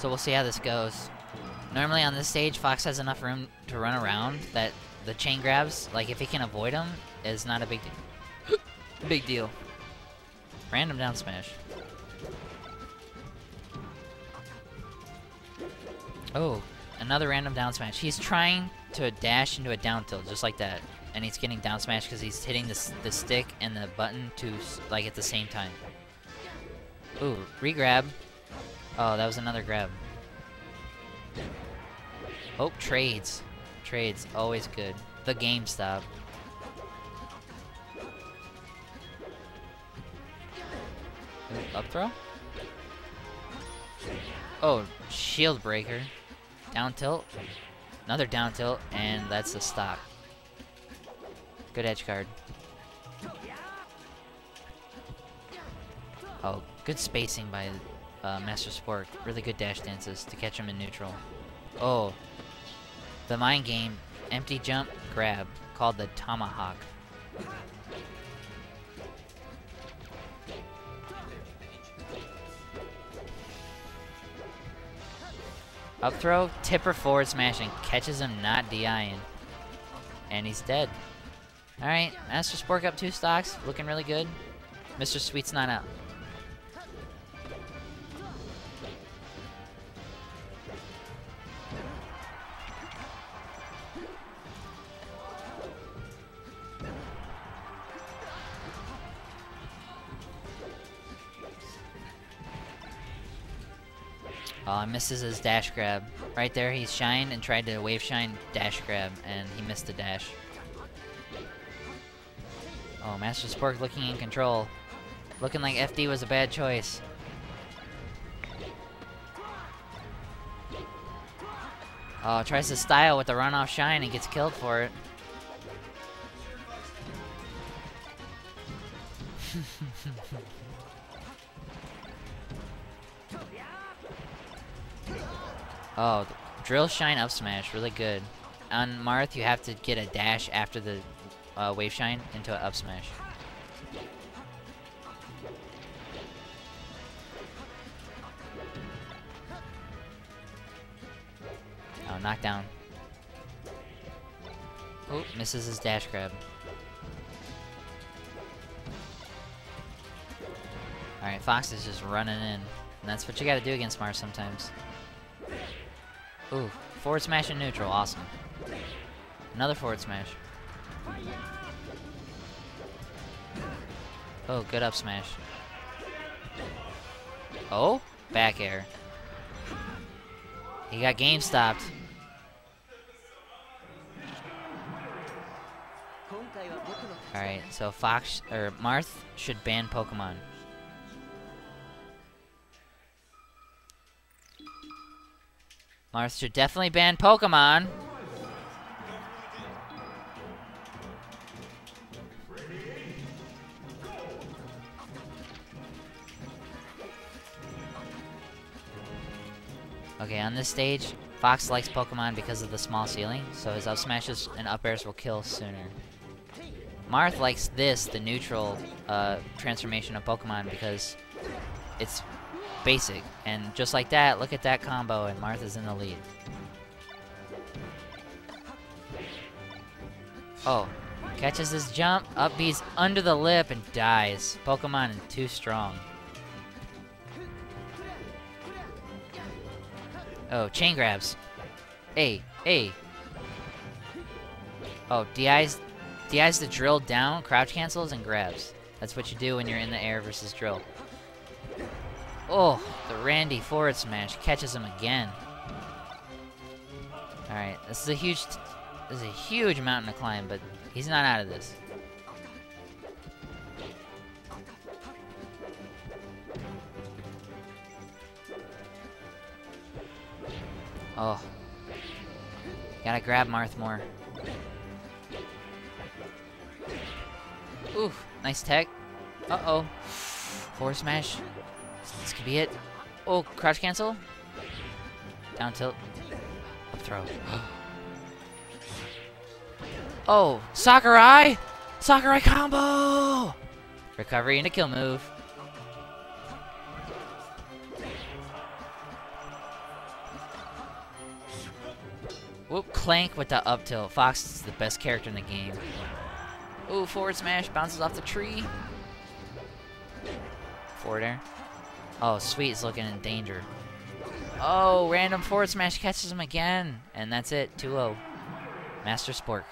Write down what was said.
So we'll see how this goes. Normally on this stage, Fox has enough room to run around that the chain grabs, like if he can avoid them, is not a big deal. big deal. Random down smash. Oh, another random down smash. He's trying to dash into a down tilt, just like that. And he's getting down smash because he's hitting the, the stick and the button to like at the same time. Ooh, re-grab. Oh, that was another grab. Oh, trades. Trades, always good. The GameStop. Ooh, up throw? Oh, shield breaker. Down tilt. Another down tilt, and that's the stock. Good edge guard. Oh, good spacing by uh, Master Spork. Really good dash dances to catch him in neutral. Oh, the mind game, empty jump grab, called the Tomahawk. Up throw, tipper forward smashing, catches him not DIing. And he's dead. Alright, Master Spork up two stocks, looking really good. Mr. Sweet's not out. Oh, misses his dash grab. Right there, he shined and tried to wave shine dash grab, and he missed the dash. Oh, Master Spork looking in control. Looking like FD was a bad choice. Oh, tries to style with the runoff shine and gets killed for it. oh, drill shine up smash, really good. On Marth, you have to get a dash after the uh, wave shine into an up smash. Oh, knockdown. Oh, misses his dash grab. Alright, Fox is just running in. And that's what you gotta do against Marths sometimes. Ooh, forward smash in neutral, awesome. Another forward smash. Oh, good up smash. Oh, back air. He got game stopped. Alright, so Fox, or Marth should ban Pokemon. Marth should definitely ban Pokemon. Okay, on this stage, Fox likes Pokemon because of the small ceiling, so his up smashes and up airs will kill sooner. Marth likes this, the neutral uh, transformation of Pokemon, because it's basic. And just like that, look at that combo, and Marth's in the lead. Oh, catches his jump, up B's under the lip, and dies. Pokemon too strong. Oh, chain grabs. Hey, hey. Oh, DI's, DI's the drill down, crouch cancels, and grabs. That's what you do when you're in the air versus drill. Oh, the Randy forward smash catches him again. Alright, this is a huge, this is a huge mountain to climb, but he's not out of this. Oh. Gotta grab Marth more. Ooh, nice tech. Uh-oh. Forward smash. Could be it. Oh, crouch cancel. Down tilt. Up throw. oh, Sakurai! Sakurai combo! Recovery and a kill move. Whoop, Clank with the up tilt. Fox is the best character in the game. Ooh, forward smash, bounces off the tree. Forward air. Oh, Sweet is looking in danger. Oh, random forward smash catches him again. And that's it, 2-0. Master Spork.